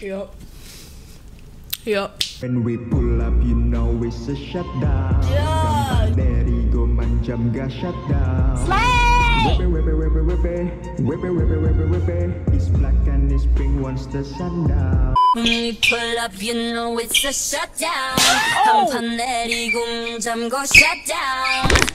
Yep. Yep. When we pull up, you know it's a shutdown. Yeah. Dari go manjam ga shutdown. Slay! Whip it, whip it, whip it, whip it, whip it, whip it, whip it, whip it. It's black and it's pink once the sun down. When we pull up, you know it's a shutdown. Oh. 한판 내리고 잠궈 shutdown.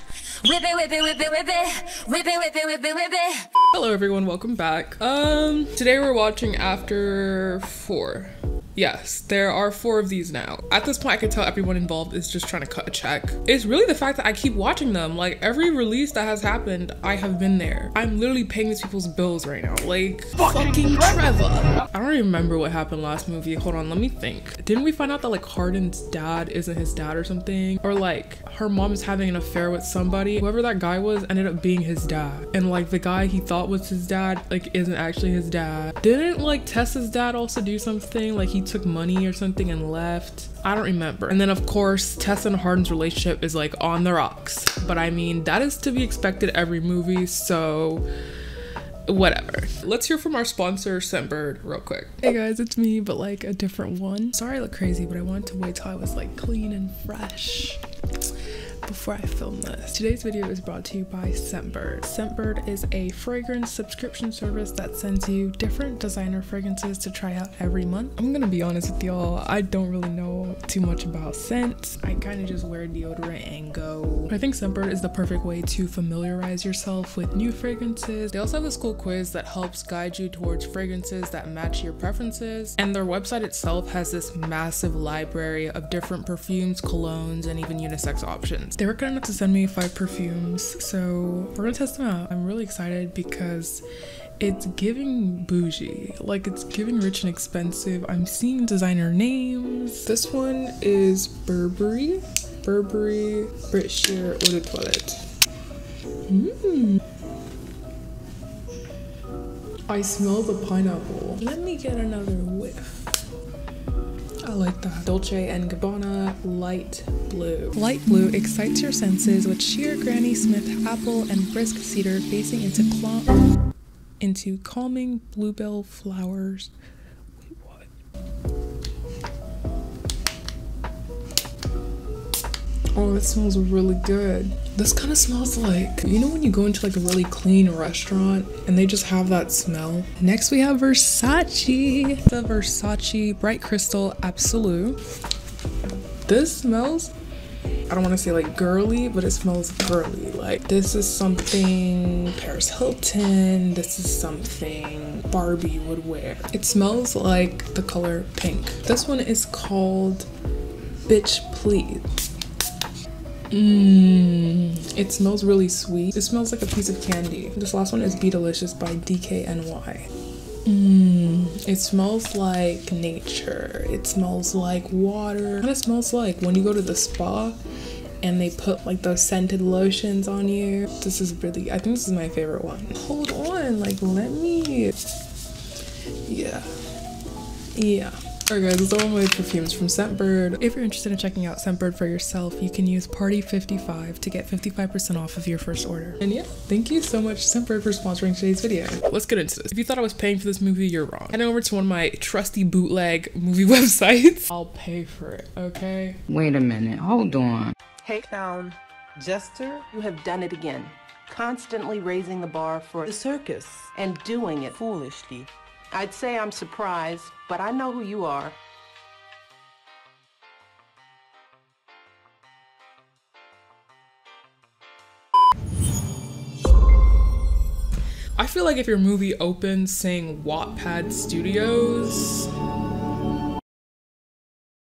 Whip it, whip it, whip it, whip it, whip it, whip it, whip it, whip it. Hello everyone, welcome back. Um, today we're watching After 4. Yes, there are four of these now. At this point, I can tell everyone involved is just trying to cut a check. It's really the fact that I keep watching them. Like, every release that has happened, I have been there. I'm literally paying these people's bills right now. Like, fucking Trevor. I don't remember what happened last movie. Hold on, let me think. Didn't we find out that, like, Hardin's dad isn't his dad or something? Or, like, her mom is having an affair with somebody. Whoever that guy was ended up being his dad. And, like, the guy he thought was his dad, like, isn't actually his dad. Didn't, like, Tessa's dad also do something? Like, he took money or something and left. I don't remember. And then of course, Tessa and Hardin's relationship is like on the rocks. But I mean, that is to be expected every movie, so whatever. Let's hear from our sponsor, Scentbird, real quick. Hey guys, it's me, but like a different one. Sorry I look crazy, but I wanted to wait till I was like clean and fresh before I film this. Today's video is brought to you by Scentbird. Scentbird is a fragrance subscription service that sends you different designer fragrances to try out every month. I'm gonna be honest with y'all, I don't really know too much about scents. I kind of just wear deodorant and go. I think Scentbird is the perfect way to familiarize yourself with new fragrances. They also have this cool quiz that helps guide you towards fragrances that match your preferences. And their website itself has this massive library of different perfumes, colognes, and even unisex options. They were kind enough to send me five perfumes, so we're gonna test them out. I'm really excited because it's giving bougie, like it's giving rich and expensive. I'm seeing designer names. This one is Burberry, Burberry Brit Sheer Eau de Toilette. Mmm. I smell the pineapple. Let me get another whiff. I like that. Dolce and Gabbana Light Blue. Light blue excites your senses with sheer Granny Smith apple and brisk cedar facing into into calming bluebell flowers. Oh, that smells really good. This kind of smells like, you know, when you go into like a really clean restaurant and they just have that smell. Next, we have Versace, the Versace Bright Crystal Absolute. This smells, I don't want to say like girly, but it smells girly. Like, this is something Paris Hilton, this is something Barbie would wear. It smells like the color pink. This one is called Bitch Please. Mmm, it smells really sweet. It smells like a piece of candy. This last one is Be Delicious by DKNY. Mmm, it smells like nature. It smells like water. Kind of smells like when you go to the spa and they put like those scented lotions on you. This is really, I think this is my favorite one. Hold on, like let me, yeah, yeah. Alright guys, those are all my perfumes from Scentbird. If you're interested in checking out Scentbird for yourself, you can use Party55 to get 55% off of your first order. And yeah, thank you so much Scentbird for sponsoring today's video. Let's get into this. If you thought I was paying for this movie, you're wrong. Head over to one of my trusty bootleg movie websites. I'll pay for it, okay? Wait a minute, hold on. Hey, clown. Jester, you have done it again. Constantly raising the bar for the circus and doing it foolishly. I'd say I'm surprised, but I know who you are. I feel like if your movie opens saying Wattpad Studios,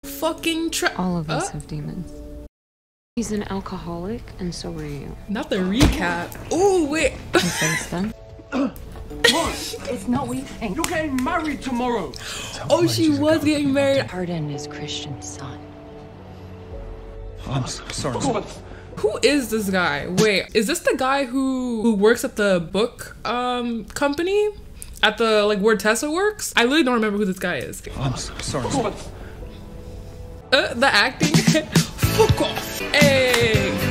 fucking tra- All of us Uh, have demons. He's an alcoholic, and so are you. Not the recap. Oh wait. You face them. It's not we think. You're getting married tomorrow. Oh, she was getting married. Hardin is Christian's son. I'm so sorry. Who is this guy? Wait, is this the guy who who works at the book um company? At the like where Tessa works? I literally don't remember who this guy is. I'm so sorry. Uh, the acting. Fuck off. Hey.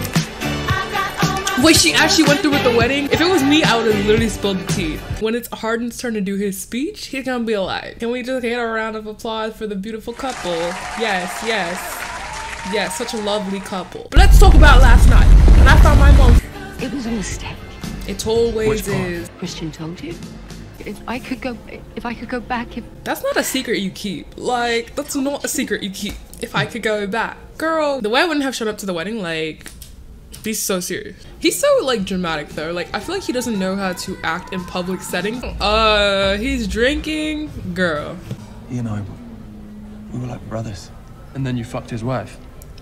Wait, she actually went through with the wedding? If it was me, I would have literally spilled the tea. When it's Hardin's turn to do his speech, he's gonna be like, Can we just get a round of applause for the beautiful couple? Yes, yes. Yes, such a lovely couple. But let's talk about last night. When I found my mom, It was a mistake. it always is. Christian told you. If I could go, if I could go back, if That's not a secret you keep. Like, that's not a secret you keep. If I could go back. Girl, the way I wouldn't have shown up to the wedding, like, he's so serious. He's so, like, dramatic, though. Like, I feel like he doesn't know how to act in public settings. Uh, he's drinking. Girl. He and I, we were like brothers. And then you fucked his wife.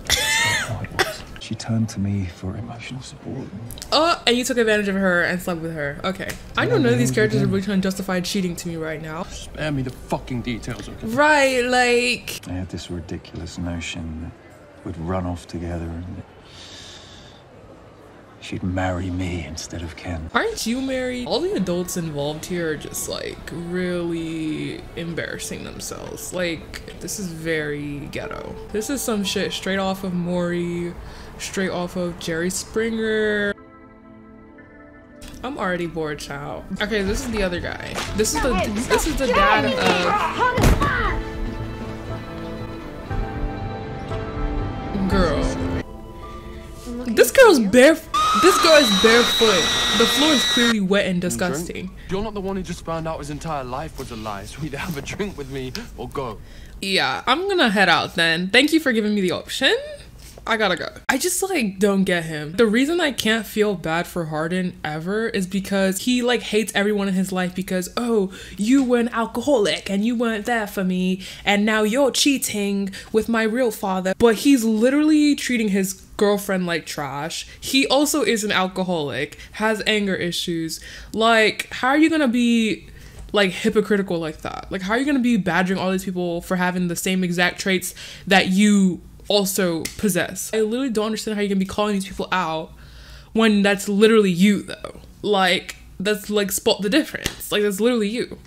How it was. She turned to me for emotional support. Oh, and you took advantage of her and slept with her. Okay. I know none of these characters are really trying to justify cheating to me right now. Spare me the fucking details, okay? Right, like, I had this ridiculous notion that we'd run off together and she'd marry me instead of Ken. aren't you married? All the adults involved here are just like really embarrassing themselves. Like, this is very ghetto. This is some shit straight off of Maury, straight off of Jerry Springer. I'm already bored, child. Okay, this is the other guy. This is the this is the dad of girl. This girl's bare. This girl is barefoot. The floor is clearly wet and disgusting. You're not the one who just found out his entire life was a lie, so either have a drink with me or go. Yeah, I'm gonna head out then. Thank you for giving me the option. I gotta go. I just like don't get him. The reason I can't feel bad for Hardin ever is because he like hates everyone in his life because oh, you were an alcoholic and you weren't there for me and now you're cheating with my real father. But he's literally treating his girlfriend like trash. He also is an alcoholic, has anger issues. Like, how are you gonna be like hypocritical like that? Like, how are you gonna be badgering all these people for having the same exact traits that you also possess? I literally don't understand how you can be calling these people out when that's literally you, though. Like, that's like spot the difference. Like, that's literally you.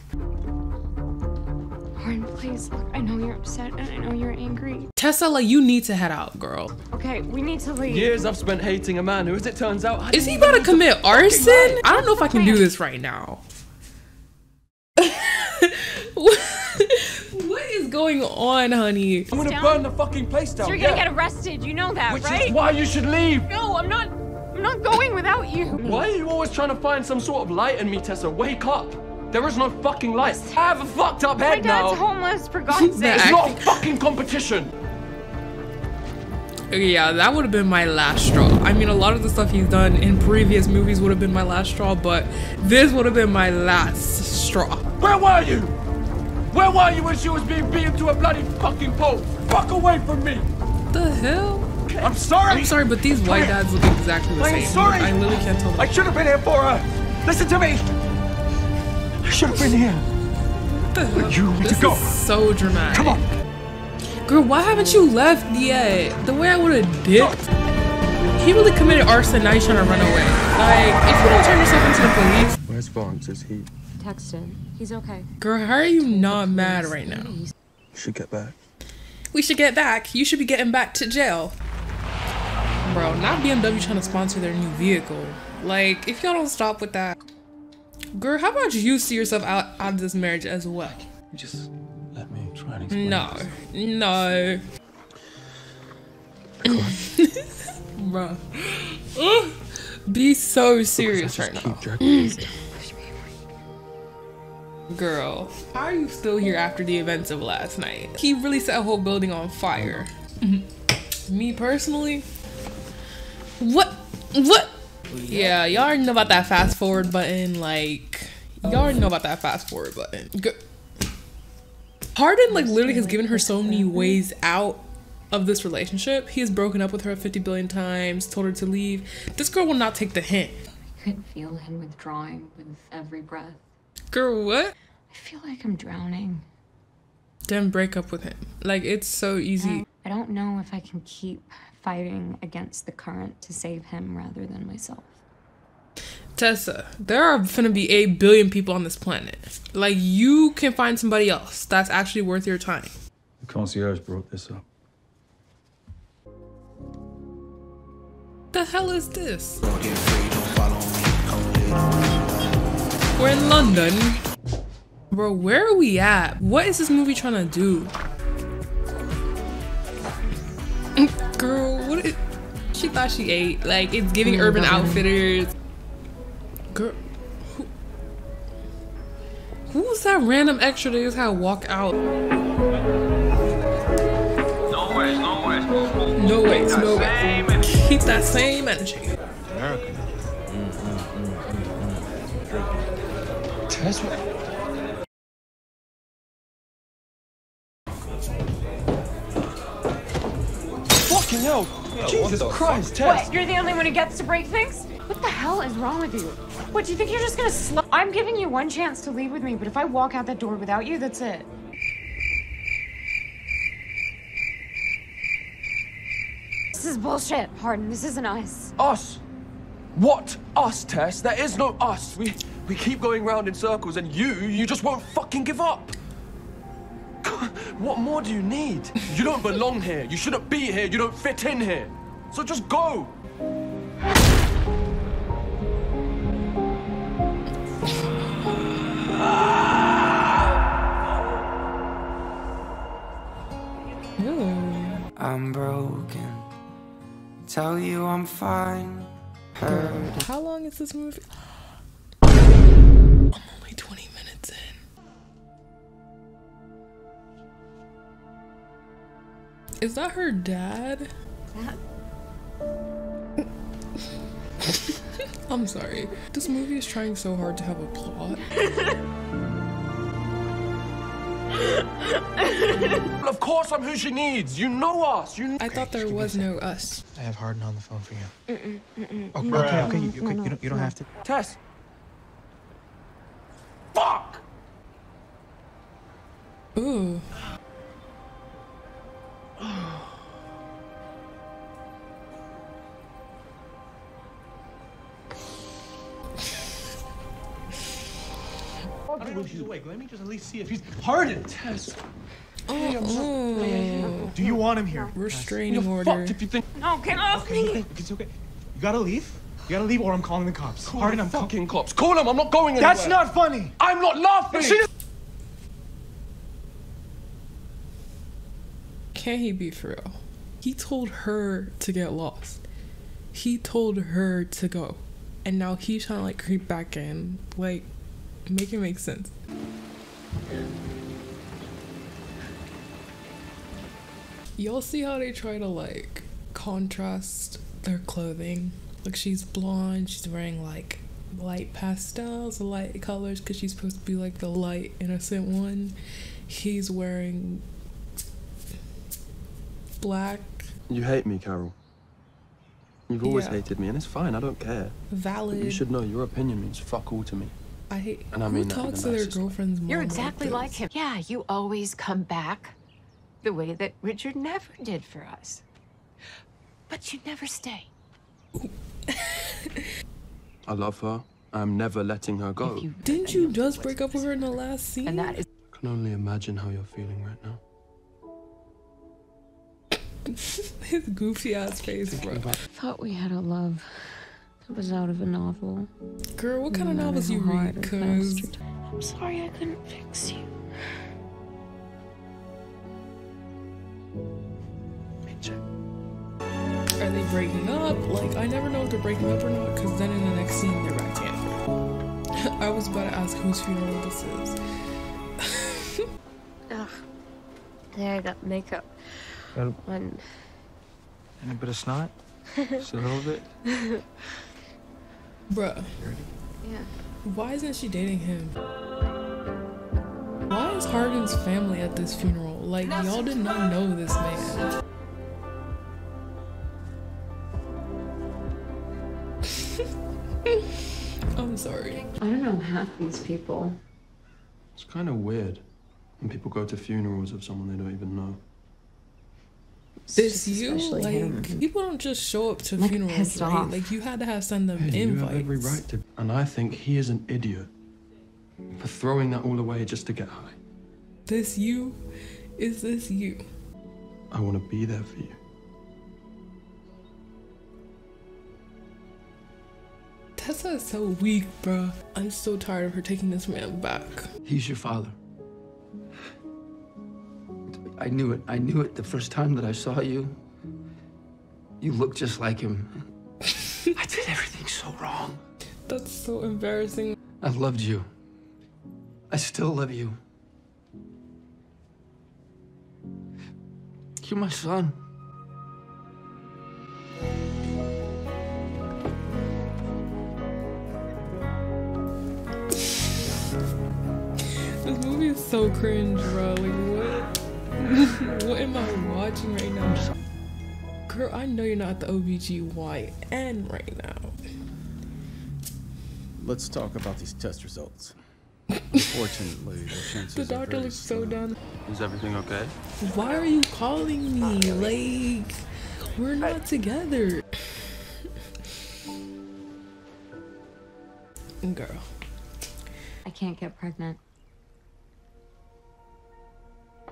Lauren, please, look, I know you're upset and I know you're angry. Tessa, like, you need to head out, girl. Okay, we need to leave. Years I've spent hating a man who, as it turns out, Is he about to commit arson? I don't know if I can do this right now. what is going on, honey? I'm gonna Down. burn the fucking place down. So you're gonna yeah. get arrested, you know that, Which right? is why you should leave. No, I'm not. I'm not going without you. Why are you always trying to find some sort of light in me, Tessa? Wake up! There is no fucking light. I have a fucked up head now. My dad's now. homeless, for God's sake. It's not a fucking competition. Okay, yeah, that would have been my last straw. I mean, a lot of the stuff he's done in previous movies would have been my last straw, but this would have been my last straw. Where were you? Where were you when she was being beaten to a bloody fucking pulp? Fuck away from me! The hell? I'm sorry. I'm sorry, but these white dads look exactly the I'm same. sorry. I literally can't tell. them. I should have been here for her. Listen to me. I should have been here. What the hell? you need to go. is so dramatic. Come on. Girl, why haven't you left yet? The way I would have dipped. He really committed arson, now he's trying to run away. Like, if you don't turn yourself into the police, Where's Vance? Is he? Texted. He's okay. girl, how are you not mad right now? Should get back. We should get back. You should be getting back to jail. Bro, not BMW trying to sponsor their new vehicle. Like, if y'all don't stop with that. Girl, how about you see yourself out, out of this marriage as well? Just let me try and explain. No. this. No. Bro. Be so serious right now. Girl, how are you still here after the events of last night? He really set a whole building on fire. Mm-hmm. Me personally, what? What? Yeah, y'all already know about that fast forward button. Like, y'all already know about that fast forward button. Go- Hardin, like, literally has given her so many ways out of this relationship. He has broken up with her 50 billion times, told her to leave. This girl will not take the hint. I could feel him withdrawing with every breath. Girl, what? I feel like I'm drowning. Then break up with him. Like, it's so easy. I don't know if I can keep fighting against the current to save him rather than myself. Tessa, there are gonna be 8 billion people on this planet. Like, you can find somebody else that's actually worth your time. The concierge brought this up. The hell is this? We're in London. Bro, where are we at? What is this movie trying to do? Girl, what is, she thought she ate. Like, it's giving oh Urban Outfitters. Girl, who, who was that random extra that just had to walk out? No ways, no ways. No way, no way. Keep that same energy. Tess, what? Fucking hell! Jesus Christ, Tess! What? You're the only one who gets to break things? What the hell is wrong with you? What, do you think you're just gonna sl- I'm giving you one chance to leave with me, but if I walk out that door without you, that's it. This is bullshit, Hardin. This isn't us. Us? What? Us, Tess? There is no us. We we keep going round in circles, and you, you just won't fucking give up. What more do you need? You don't belong here. You shouldn't be here. You don't fit in here. So just go. Hmm. I'm broken. Tell you I'm fine. Heard How long is this movie? Is that her dad? I'm sorry. This movie is trying so hard to have a plot. Well, of course I'm who she needs. You know us. You. I thought there was no us. I have Hardin on the phone for you. Mm-mm, mm-mm. Oh, okay, okay, okay. no, You, no, you don't, you don't have to. Tess. She's awake. Let me just at least see if he's Hardin. Tess. Oh, oh. Do you want him here? restraining You're order. fucked if you think. No, get off Okay, me! okay, it's okay. You gotta leave. You gotta leave, or I'm calling the cops. Call Hardin, the I'm fucking cops. Call them. I'm not going anywhere. That's not funny. I'm not laughing. She Can he be for real? He told her to get lost. He told her to go. And now he's trying to like creep back in. Like, make it make sense. Y'all see how they try to like contrast their clothing? Like she's blonde, she's wearing like light pastels, light colors because she's supposed to be like the light innocent one. He's wearing black, You hate me, Carol. You've always Yeah. hated me, and it's fine. I don't care. valid. You should know your opinion means fuck all to me. I hate. And I mean that talks to their girlfriends more You're exactly this? like him. Yeah, you always come back the way that Richard never did for us. But you never stay. I love her. I'm never letting her go. Didn't you just break up with her in the last scene? And that is I can only imagine how you're feeling right now. his goofy ass face, bro. Thought we had a love that was out of a novel. Girl, what kind of No matter novels you how read? Cause I'm sorry I couldn't fix you. are they breaking up? Like, I never know if they're breaking up or not. Cause then in the next scene they're back together. I was about to ask whose funeral this is. Ugh. There I got makeup Uh, on. Any bit of snot? Just a little bit. Bruh, Yeah. why isn't she dating him? Why is Hardin's family at this funeral? Like, y'all did not know this man. I'm sorry. I don't know half these people. It's kind of weird when people go to funerals of someone they don't even know. This you? Like, him. people don't just show up to Like, funerals, right? off. Like, you had to have send them Hey, you have every right to. And I think he is an idiot for throwing that all away just to get high. This you? Is this you? I want to be there for you. Tessa is so weak, bruh. I'm so tired of her taking this man back. He's your father. I knew it. I knew it the first time that I saw you. You look just like him. I did everything so wrong. That's so embarrassing. I loved you. I still love you. You're my son. This movie is so cringe, bro. Like, what? what am I watching right now? Girl, I know you're not the OBGYN right now. Let's talk about these test results. Unfortunately, the chances The doctor very looks so done. Is everything okay? Why are you calling me? Like, we're not together. Girl. I can't get pregnant.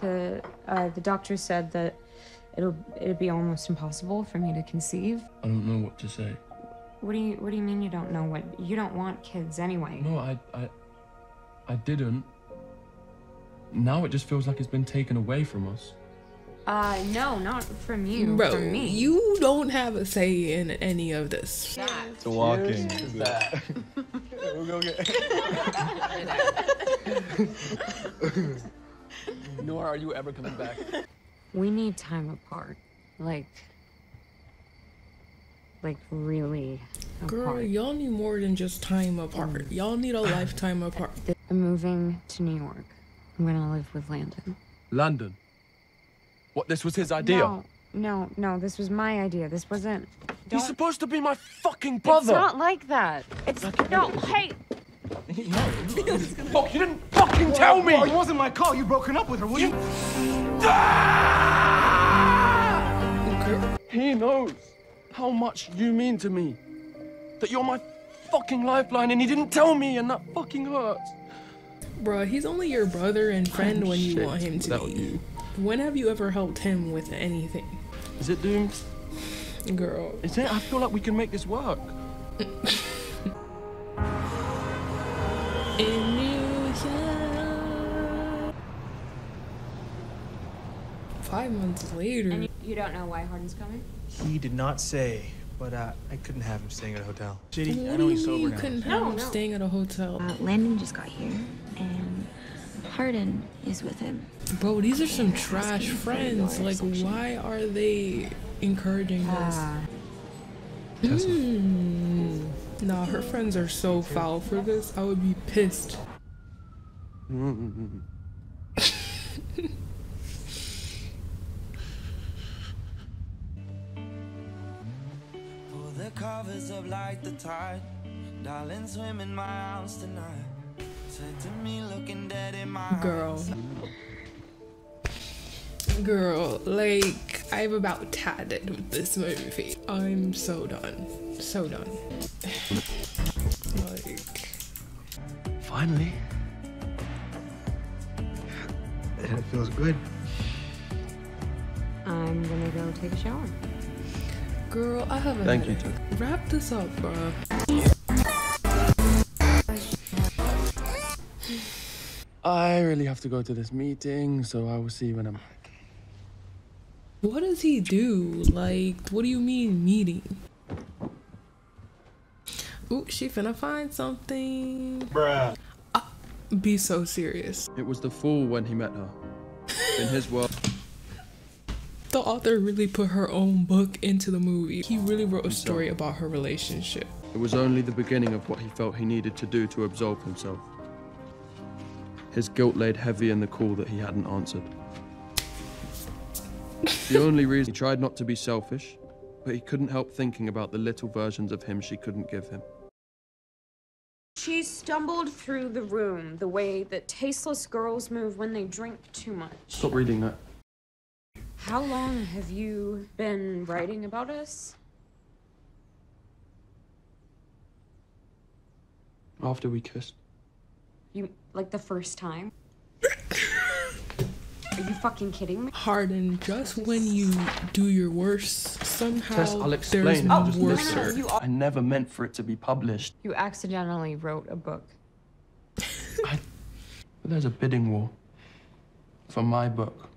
The uh, the doctor said that it'll it'd be almost impossible for me to conceive. I don't know what to say. What do you What do you mean you don't know what you don't want kids anyway? No, I, I, I didn't. Now it just feels like it's been taken away from us. Uh, no, not from you. Bro, from me. you don't have a say in any of this. The walking. We'll go get. Nor are you ever coming back. We need time apart. Like, like really Girl, apart. y'all need more than just time apart. Y'all need a lifetime apart. I'm moving to New York. I'm gonna live with Landon. London. What? This was his idea. No, no, no. This was my idea. This wasn't. He's don't- supposed to be my fucking brother! It's not like that. It's no. Hey, Look, you didn't fucking tell me. Well, it wasn't my call. You broken up with her, will you? Ah! He knows how much you mean to me. That you're my fucking lifeline, and he didn't tell me, and that fucking hurts. Bruh, he's only your brother and friend Oh, when you want him to be. you. When have you ever helped him with anything? Is it doomed? Girl. Is it? I feel like we can make this work. In New York. Five months later. and you, you don't know why Hardin's coming? He did not say, but uh, I couldn't have him staying at a hotel. Shitty, I do know you he's sober you now. couldn't have No, him no. staying at a hotel? Uh, Landon just got here, and Hardin is with him. Bro, these are some trash friends. Like, why are they encouraging this? Hmm. Nah, her friends are so foul for this. I would be pissed. Pull the covers up like the tide. Darling, swim in my arms tonight. Say to me, looking dead in my Girl. Girl, like, I've about tatted with this movie. I'm so done. So done. Like, Finally. And it feels good. I'm gonna go take a shower. girl, I have a Thank you, headache. Wrap this up, bruh. I really have to go to this meeting, so I will see you when I'm back. What does he do? Like, what do you mean meeting? Ooh, she finna find something. Bruh. Uh, be so serious. It was the fool when he met her. In his world. The author really put her own book into the movie. He really wrote a story about her relationship. It was only the beginning of what he felt he needed to do to absolve himself. His guilt laid heavy in the call that he hadn't answered. The only reason he tried not to be selfish, but he couldn't help thinking about the little versions of him she couldn't give him. She stumbled through the room the way that tasteless girls move when they drink too much. Stop reading that. How long have you been writing about us? After we kissed. You like the first time? Are you fucking kidding me? Hardin, just when you do your worst, somehow Tess, I'll there's explain. I'll just worser. listen. I never meant for it to be published. You accidentally wrote a book. But there's a bidding war for my book.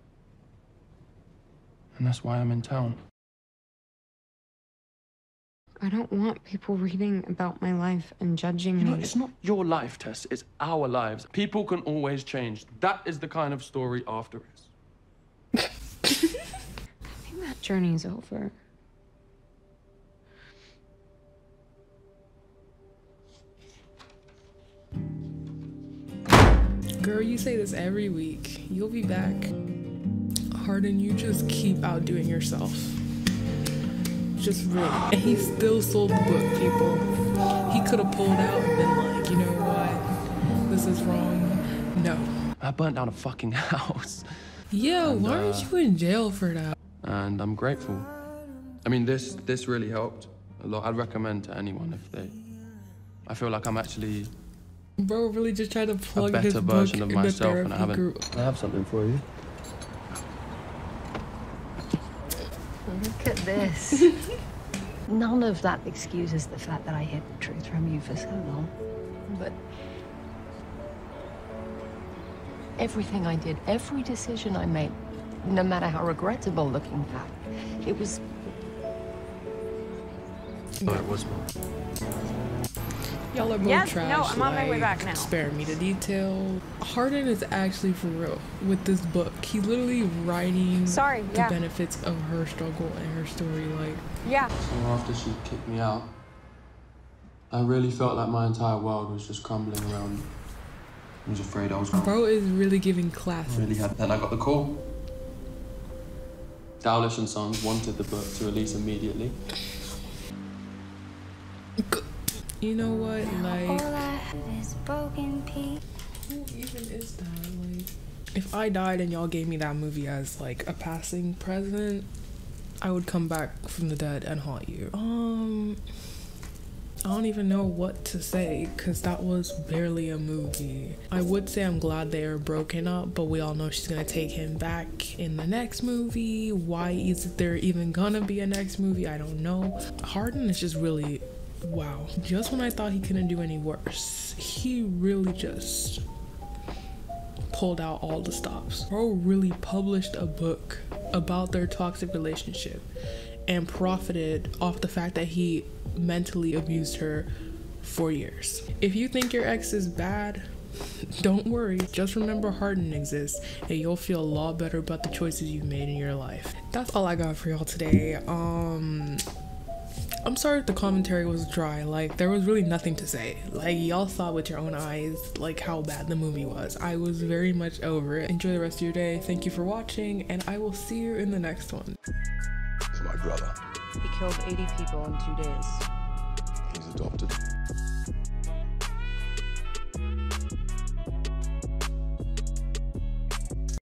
And that's why I'm in town. I don't want people reading about my life and judging You know, me. it's not your life, Tess. It's our lives. People can always change. That is the kind of story after is. I think that journey's over. Girl, you say this every week. You'll be back. Hardin, you just keep outdoing yourself. Just really. And he still sold the book, people. He could have pulled out and been like, you know what? This is wrong. No. I burnt down a fucking house. Yo, And, why uh, aren't you in jail for that? And I'm grateful. I mean, this this really helped a lot. I'd recommend to anyone if they. I feel like I'm actually Bro really just tried to a plug his better book version of myself, and I haven't. group. I have something for you. Look at this. None of that excuses the fact that I hid the truth from you for so long. But everything I did, every decision I made, no matter how regrettable looking back, it was No, it was Y'all are both Yes, trash. no, I'm on my way back now. Spare me the detail. Hardin is actually for real with this book. He's literally writing Sorry, the yeah. benefits of her struggle and her story. Like, Yeah. So after she kicked me out, I really felt like my entire world was just crumbling around me. I was afraid I was gone. bro is really giving classes. Really had. Then I got the call. Dowlish and Sons wanted the book to release immediately. You know what? Like, All I have is broken pieces. who even is that? Like, if I died and y'all gave me that movie as like a passing present, I would come back from the dead and haunt you. Um, I don't even know what to say because that was barely a movie. I would say I'm glad they are broken up, but we all know she's gonna take him back in the next movie. Why is there even gonna be a next movie? I don't know. Hardin is just really wow. Just when I thought he couldn't do any worse, he really just pulled out all the stops. Bro really published a book about their toxic relationship and profited off the fact that he mentally abused her for years. If you think your ex is bad, don't worry. Just remember Hardin exists and you'll feel a lot better about the choices you've made in your life. That's all I got for y'all today. Um I'm sorry if the commentary was dry. Like there was really nothing to say. Like y'all saw with your own eyes like how bad the movie was. I was very much over it. Enjoy the rest of your day. Thank you for watching and I will see you in the next one. It's my brother. He killed 80 people in two days.